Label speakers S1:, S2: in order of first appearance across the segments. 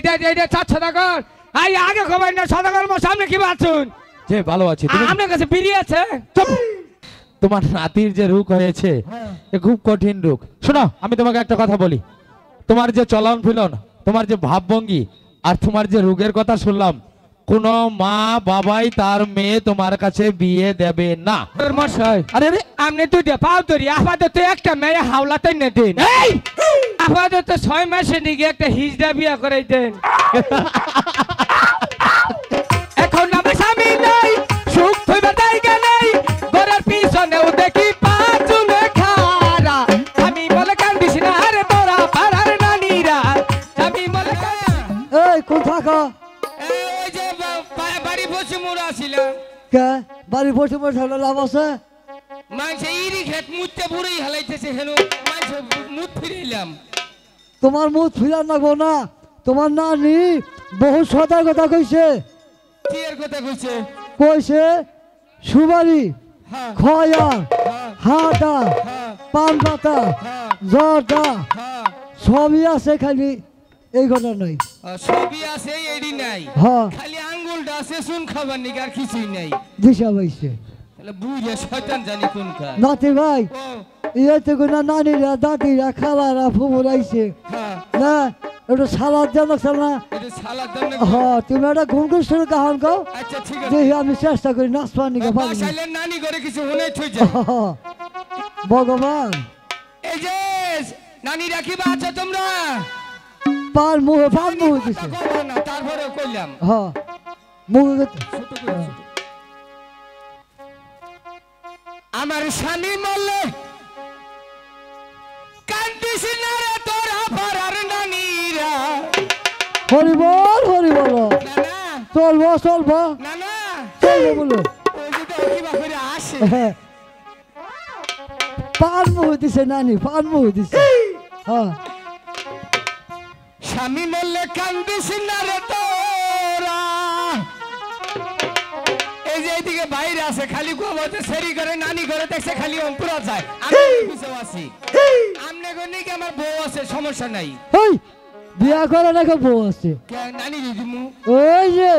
S1: এইটা এইটা চার সদাগর। আই আগে খবর না সদাগর মোর সামনে কি বাঁচুন
S2: যে ভালো আছি।
S1: আপনার কাছে বিড়ি আছে?
S2: তোমার নাতির যে রোগ হয়েছে খুব কঠিন রোগ শোনো আমি তোমাকে একটা কথা বলি। তোমার যে চলন ফিলন তোমার যে ভাবভঙ্গি আর তোমার যে রোগের কথা শুনলাম কোন মা বাবাই তার মেয়ে তোমার কাছে বিয়ে দেবে না। আরে আরে।
S1: আপনি দুইটা পাও ধরি আপাতত একটা মেয়ে হাওলাতে না দিন
S2: এই!
S1: আপাতত ছয় মাসে দিকে একটা হিজড়া বিয়া করাই দেন এখন আমার স্বামী নাই সুখ থইবার জায়গা নাই ঘরের পিছনেও দেখি পাঁচুনে খারা। আমি বলে কান্দিস না আরে তোরা পাড়ার নানিরা। আমি বলে
S3: এই কোন থাকা
S1: ওই যে বা- বা- বাড়ি বসে
S3: কে? বাড়ি বসে বসে থাকলে লাভ আছে?
S1: মানুষে ইরি খেত মুততে বুড়েই হালাইতেছে হেন। মানুষ মুত ফিরাইলাম।
S3: তোমার মুখ ফিরার লাগবো না তোমার নানি বহু সতর্কতা কইছে।
S1: কি এর কথা কইছে?
S3: কইছে সুবারি
S1: হ্যাঁ।
S3: খয়া
S1: হ্যাঁ।
S3: হাটা
S1: হ্যাঁ।
S3: পান পাতা
S1: হ্যাঁ।
S3: সবই আছে খালি এই কথা নয়
S1: আহ, সবই আছে এডি নাই।
S3: হ্যাঁ।
S1: খালি আঙ্গুলটা আছে শুন খাবার নিক আর কিছুই নাই।
S3: দিশা পাইছে
S1: তাহলে বুঝে শয়তান জানি কোন কাজ
S3: নাতি ভাই ইয়েতে কোনো নানিরা দাদিরা খালারা ফুবুরাইছে
S1: হ্যাঁ।
S3: না একটু সালাদ জানাচ্ছ না
S1: সালাদ দেন না।
S3: হ্যাঁ তুমি একটা ঘুম করে কাহান গাও।
S1: আচ্ছা ঠিক আছে।
S3: দেখি আমি চেষ্টা করি নাচ পানিকে পারি
S1: নানি করে কিছু হলে থই যায়
S3: ভগবান।
S1: এই যে নানি রাখিবা আছো তোমরা?
S3: পার মুহে পার মুহে দিছে।
S1: না তারপরে কইলাম।
S3: হ্যাঁ মুহে
S1: ছোট করে আমার স্বামী মরলে
S3: চলবো চলবো চলবো বলো
S1: ওই যে দেখিবা করে আসে।
S3: পান মুহে দিছে নানি পান মুহে দিছে হ্যাঁ।
S1: স্বামী মরলে কান্দিস না রে তোরা। এই যে এইদিকে বাইরে আছে খালি গোবতে সেরি করে নানি করে দেখছে খালি অঙ্কুরা যায় আমি পিছেও আছি। আমনে গনি কি আমার বউ আছে সমস্যা নাই।
S3: বিয়া করে নাকি বউ আছে?
S1: কে নানি দিদিমু
S3: ওই যে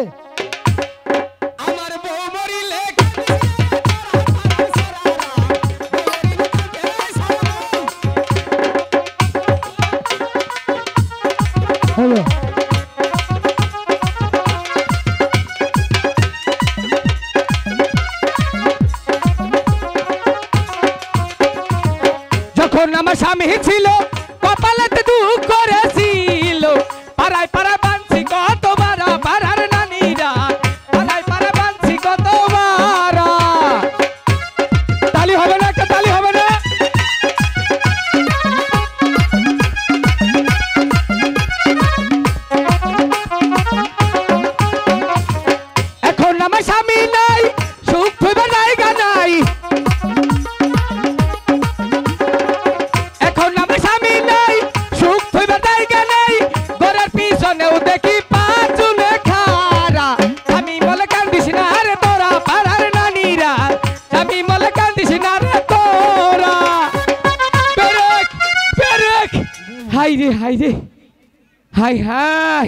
S1: হাই হাই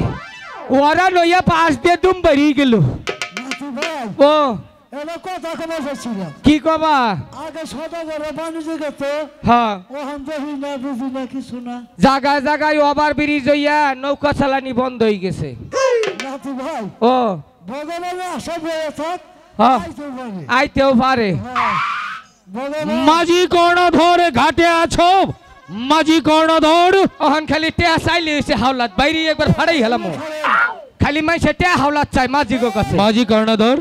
S1: ওরা লইয়া পাশ দিয়ে দুম বেরিয়ে গেল ও কি কবা
S3: আগে সদা করে বাণিজ্য গেছে
S1: হ্যাঁ
S3: ওখান দেখি না বুঝি না কিছু না
S1: জায়গায় জায়গায় ওভার ব্রিজ হইয়া নৌকা চালানি বন্ধ হয়ে গেছে
S3: নাতি ভাই
S1: ও
S3: ভগবানের আশা বয়ে থাক
S1: আইতেও পারে
S2: মাঝি কর্ণধর ঘাটে আছো মাঝি কর্ণধর
S1: ওখান খালি টেয়া চাইলে হয়েছে হাওলাত বাইরে একবার ফাড়াই হেলাম খালি মাইসে টেয়া হাওলাত চাই মাঝি গো কাছে।
S2: মাঝি কর্ণধর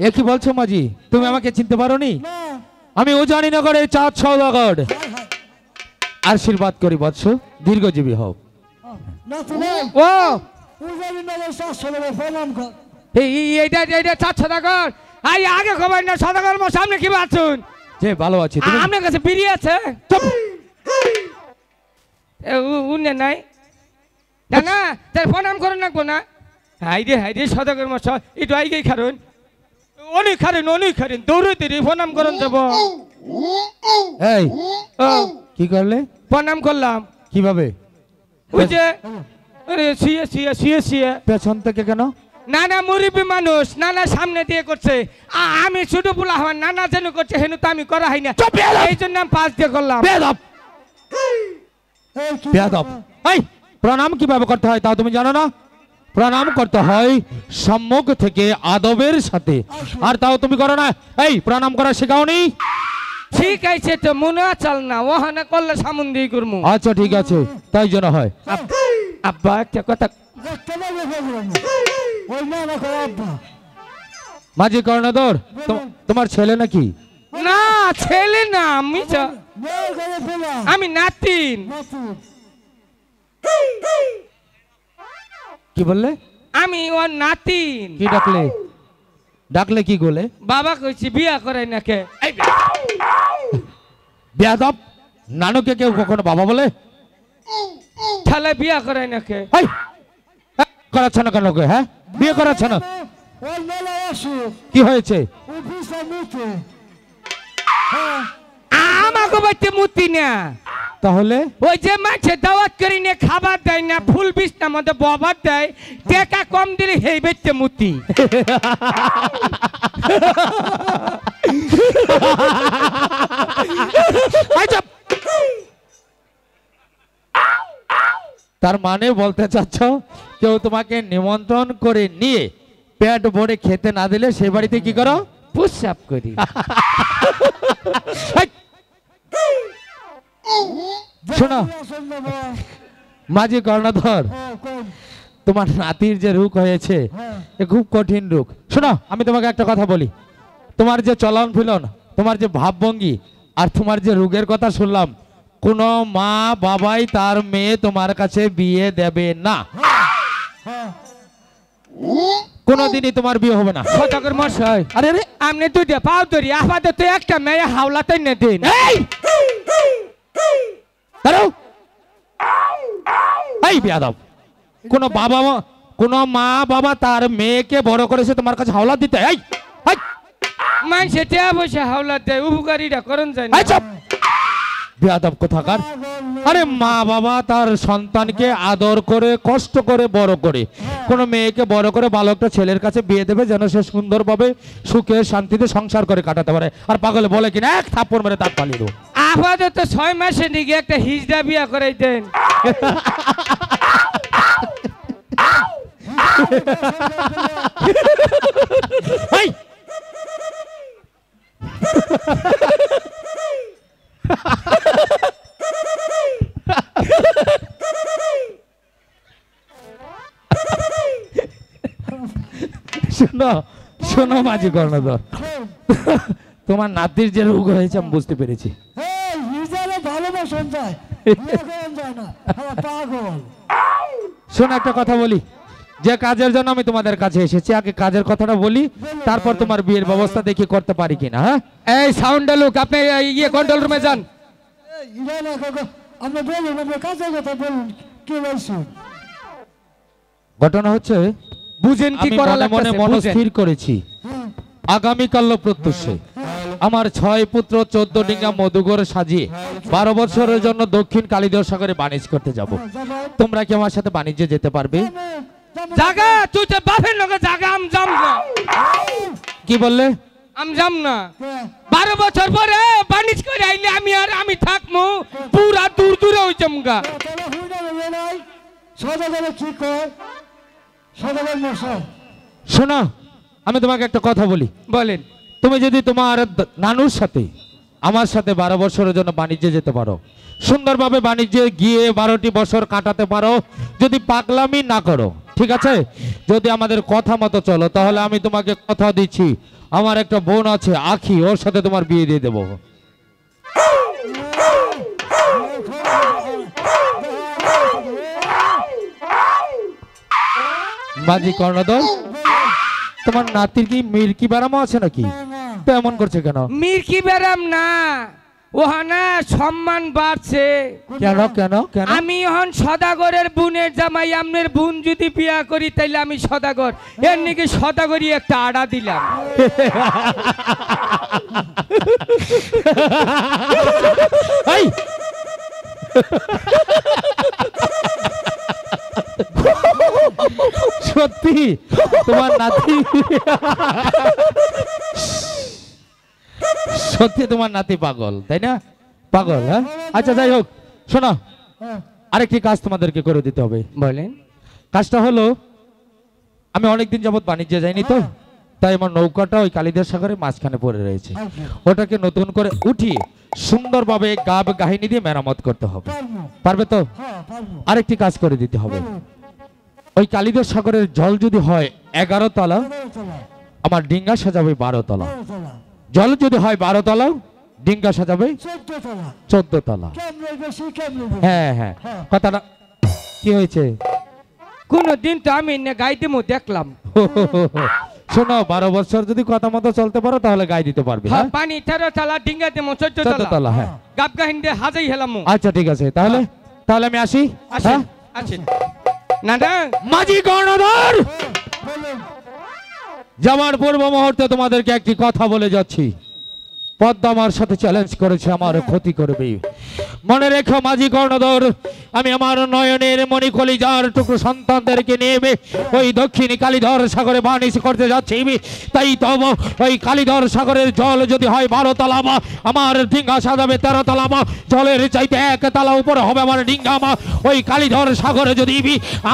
S2: এ কি বলছো মাঝি? তুমি আমাকে চিনতে পারোনি?
S3: না।
S2: আমি উজানিনগরের চাঁদ সৌদাগর
S3: হাই হাই
S2: আশীর্বাদ করি বৎস দীর্ঘজীবী হও
S1: ও! এইটা এইটা চার সদাগর আই আগে খবর না সদাগর মোর সামনে কি বাঁচুন?
S2: যে ভালো আছি তুমি?
S1: আপনার কাছে বিড়ি আছে! এ, উনে নাই। না না তার প্রণাম করুন না। কোনা হাই রে হাই রে সদাগর মশাই একটু আইগেই খারুন। অনেক খারেন অনেক খারেন। দৌড়ে দিদি প্রণাম করুন যাব
S2: এই কি করলে?
S1: প্রণাম করলাম।
S2: কীভাবে?
S1: ওই যে আরে শুয়ে শুয়ে শুয়ে শুয়ে।
S2: পেছন থেকে কেন?
S1: নানা মুরব্বী মানুষ নানা সামনে দিয়ে করছে। আমি ছোট পোলা আমার নানা যেন করছে হেনু তো আমি করা হয় না! এই জন্য আমি পাঁচ দিয়ে করলাম।
S3: এই
S2: প্রণাম কীভাবে করতে হয় তাও তুমি জানো না? প্রণাম করতে হয় সম্মুখ থেকে আদবের সাথে। আর তাও তুমি করো না। এই প্রণাম করা শেখাওনি?
S1: ঠিক আছে তো মনে চাল না ওহানা করলে সামন দিয়ে করব
S2: আচ্ছা ঠিক আছে। তাই জন্য হয়।
S1: আব্বা একটা কথা
S3: না। ওই না না আব্বা?
S2: মাঝি কর্ণধর তোমার ছেলে নাকি?
S1: না ছেলে না আমি আমি নাতিন।
S2: কি বললে?
S1: আমি ওর নাতিন।
S2: কি ডাকলে? ডাকলে কি গোলে?
S1: বাবা কইছি বিয়া করাই নাকে
S2: বেয়াদব নানুকে কেউ কখনো বাবা বলে?
S1: তাহলে বিয়া করাই নাকে
S2: এই এই, করাচ্ছ না কেন হ্যাঁ? বিয়ে করাচ্ছ না কি হয়েছে?
S3: হ্যাঁ
S1: আমাকে না।
S2: তাহলে?
S1: ওই যে মাছে দাওয়াত করি নিয়ে খাবার দেয় না ফুল বিছনার মধ্যে ববার দেয় টাকা কম দিলে হেই বেচতে মূর্তি
S2: এই তার মানে বলতে চাচ্ছ কেউ তোমাকে নিমন্ত্রণ করে নিয়ে পেট ভরে খেতে না দিলে সে বাড়িতে কি করো?
S1: পুষাপ করি।
S2: শোনো মাঝি কর্ণধর তোমার নাতির যে রূপ হয়েছে
S3: হ্যাঁ
S2: এ খুব কঠিন রূপ। শোনো আমি তোমাকে একটা কথা বলি। তোমার যে চলন ফিলন তোমার যে ভাবভঙ্গি আর তোমার যে রোগের কথা শুনলাম কোনো মা বাবাই তার মেয়ে তোমার কাছে বিয়ে দেবে না। কোনোদিনই তোমার বিয়ে হবে না।
S1: সতকের মশাই।
S2: আরে
S1: দুইটা পাও ধরি আপাতত একটা মেয়ে হাওলাতে না দিন
S2: এই! দাঁড়াও। এই বিয়াদব কোনো বাবা মা- কোনো মা বাবা তার মেয়েকে বড় করেছে তোমার কাছে হাওলা দিতে এই এই,
S1: মানুষে টেয়া পয়সা হাওলা দেয় উপকারীটা করন যায় না।
S2: এই চুপ! বিয়াদব কোথাকার? আরে মা বাবা তার সন্তানকে আদর করে কষ্ট করে বড় করে। কোনো মেয়েকে বড় করে ভালো একটা ছেলের কাছে বিয়ে দেবে যেন সে সুন্দরভাবে সুখে শান্তিতে সংসার করে কাটাতে পারে। আর পাগলে বলে কিনা এক থাপ্পড় মেরে তার পালিয়ে দেবো।
S1: আপাতত ছয় মাসে দিকে একটা হিজড়া বিয়া করাই দেন!
S2: শোনো শোনো মাঝি কর্ণধর। তোমার নাতির যে রোগ হয়েছে আমি বুঝতে পেরেছি। শোনো একটা কথা বলি। যে কাজের জন্য আমি তোমাদের কাছে এসেছি আগে কাজের কথাটা বলি তারপর তোমার বিয়ের ব্যবস্থা দেখি করতে পারি কিনা হ্যাঁ?
S1: এই সাউন্ডটা লোক আপনি ইয়ে কন্ট্রোল রুমে যান।
S2: ঘটনা হচ্ছে
S1: বুঝেন কি করা
S2: মনে মনে
S1: বুঝেন।
S2: করেছি। আগামীকাল প্রত্যুষে। আমার ছয় পুত্র চোদ্দ ডিঙ্গা মধুগর সাজিয়ে বারো বছরের জন্য দক্ষিণ কালিদর সাগরে বাণিজ্য করতে যাব। তোমরা কি আমার সাথে বাণিজ্যে যেতে পারবে।
S1: জাগা তুই তো বাপের লগে জাগা আম যাম না।
S2: কি বললে?
S1: আম যাম না। বারো বছর পরে বাণিজ করে আইলে আমি আর আমি থাকমু। পুরা দূর দূরে ওই জমগা
S3: সদাগরে কি কয়? সদাগর মশাই
S2: শোনো আমি তোমাকে একটা কথা বলি।
S1: বলেন।
S2: তুমি যদি তোমার নানুর সাথে আমার সাথে বারো বছরের জন্য বাণিজ্যে যেতে পারো সুন্দরভাবে বাণিজ্যে গিয়ে বারোটি বছর কাটাতে পারো যদি পাগলামি না করো ঠিক আছে? যদি আমাদের কথা মতো চলো তাহলে আমি তোমাকে কথা দিচ্ছি। আমার একটা বোন আছে আখি ওর সাথে তোমার বিয়ে দিয়ে দেবো। বাজি কর্ণধর তোমার নাতির কি মির্কি বারামো আছে নাকি? তো এমন করছে কেন?
S1: মির্কি বেরাম না। ওহানা সম্মান বাড়ছে।
S2: কেন কেন কেন?
S1: আমি এখন সদাগরের বোনের জামাই আমনের বোন যদি বিয়া করি তাইলে আমি সদাগর। এর নাকি সদাগরই একটা আড়া দিলাম।
S2: এই! সত্যি? তোমার নাতি? সত্যি তোমার নাতি পাগল তাই না? পাগল হ্যাঁ? আচ্ছা যাই হোক শোনো আরেকটি কাজ তোমাদেরকে করে দিতে হবে।
S1: বলেন।
S2: কাজটা হলো আমি অনেকদিন যাবত বাণিজ্যে যাইনি তো তাই আমার নৌকাটা ওই কালিদার সাগরে মাঝখানে পড়ে রয়েছে। ওটাকে নতুন করে উঠিয়ে সুন্দরভাবে গাব গাহিনী দিয়ে মেরামত করতে হবে।
S3: পারবে
S2: তো?
S3: হ্যাঁ পারব।
S2: আরেকটি কাজ করে দিতে হবে। ওই কালিদার সাগরের জল যদি হয় এগারো তলা আমার ডিঙ্গা সাজাবে বারো তলা। জল যদি হয় বারো তলা ডিঙ্গা সাজাবে
S3: চোদ্দ তলা।
S2: হ্যাঁ হ্যাঁ।
S3: হ্যাঁ।
S2: কথাটা কি হয়েছে?
S1: কোনো দিন তো আমি গাইতে মো দেখলাম।
S2: শোনো বারো বছর যদি কথা মতো চলতে পারো তাহলে গায়ে দিতে পারবে
S1: হ্যাঁ,
S2: হ্যাঁ?
S1: পানি তেরো তলা ডিঙ্গা দেমো চোদ্দ
S2: চোদ্দ
S1: তলা।
S2: হ্যাঁ।
S1: গাব গাহিন দিয়ে হাজাই হেলাম।
S2: আচ্ছা ঠিক আছে। তাহলে তাহলে আমি আসি
S1: আসেন
S2: হ্যাঁ? মাঝি কর্ণধর! যাওয়ার পূর্ব মুহূর্তে তোমাদেরকে একটি কথা বলে যাচ্ছি। পদ্মা আমার সাথে চ্যালেঞ্জ করেছে আমার ক্ষতি করবে। মনে রেখো মাঝি কর্ণধর আমি আমার নয়নের মণিকলি যার টুকরো সন্তানদেরকে নিয়ে ওই দক্ষিণী কালীধর সাগরে বাণিজ্য করতে যাচ্ছি। তাই তব ওই কালীধর সাগরের জল যদি হয় বারো তলামা আমার ডিঙ্গা সাজাবে তেরো তলামা জলের চাইতে এক তালা উপরে হবে আমার ডিঙ্গামা ওই কালীধর সাগরে যদি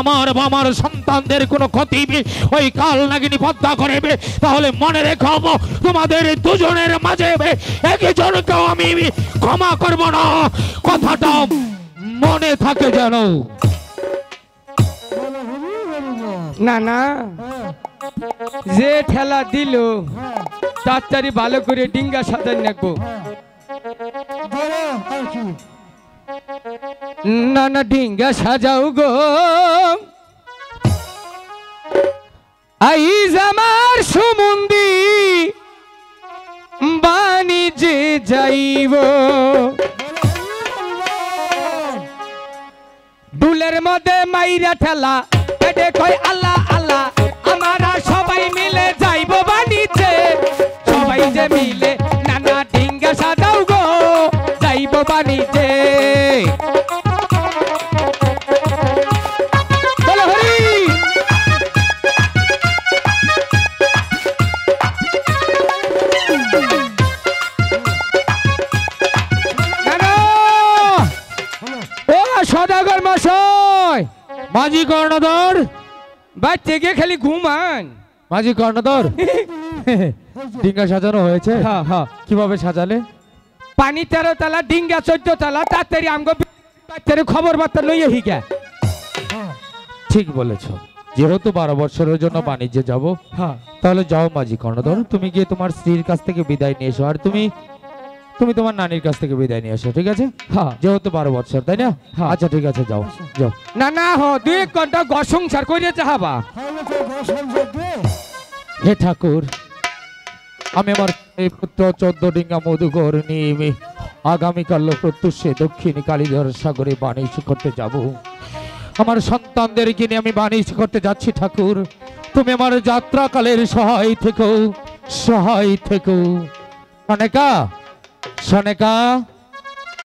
S2: আমার বা আমার সন্তানদের কোনো ক্ষতি ওই কাল নাগিনী পদ্মা করবে তাহলে মনে রেখো তোমাদের দুজনের মাঝে একজনকেও আমি ক্ষমা করব না। কথাটা মনে থাকে যেন।
S1: না না। যে ঠেলা দিল তাড়াতাড়ি ভালো করে ডিঙ্গা
S3: আর কি
S1: না না, ডিঙ্গা সাজাও গো। আইজ আমার সুমন্দি বাণিজ্যে যাইব। মধ্যে মাইরা ঠেলা। এডে কই আল্লাহ আল্লাহ, আমরা সবাই মিলে যাইব বাণিজ্যে সবাই যে মিলে নানা ডিঙ্গা সাজাও গো, যাইব বাণিজ্যে বাচ্চা গিয়ে খালি ঘুমান।
S2: মাঝি কর্ণধর ডিঙ্গা সাজানো হয়েছে।
S1: হ্যাঁ হ্যাঁ
S2: কীভাবে সাজালে?
S1: পানি তেরো তালা ডিঙ্গা চোদ্দ তালা তাড়াতাড়ি আমগো খবর বার্তা লইয়ে হিগা
S3: হ্যাঁ
S2: ঠিক বলেছ। যেহেতু বারো বছরের জন্য বাণিজ্যে যাব
S1: হ্যাঁ
S2: তাহলে যাও মাঝি কর্ণধর তুমি গিয়ে তোমার স্ত্রীর কাছ থেকে বিদায় নিয়ে এসো। আর তুমি তুমি তোমার নানির কাছ থেকে বিদায় নিয়ে এসো ঠিক আছে?
S1: হ্যাঁ।
S2: যেহেতু বারো বছর তাই না?
S1: হ্যাঁ।
S2: আচ্ছা ঠিক আছে যাও যাও।
S1: না না হ দুই এক ঘণ্টা ঘর সংসার করে চাহাবা
S2: হে ঠাকুর আমি আমার এই পুত্র চোদ্দ ডিঙ্গা মধুকর নিয়ে আগামীকাল প্রত্যুষে দক্ষিণ কালীধর সাগরে বাণিজ্য করতে যাব। আমার সন্তানদেরকে নিয়ে আমি বাণিজ্য করতে যাচ্ছি ঠাকুর। তুমি আমার যাত্রাকালের সহায় থেকেও সহায় থেকো। সনেকা Soneka.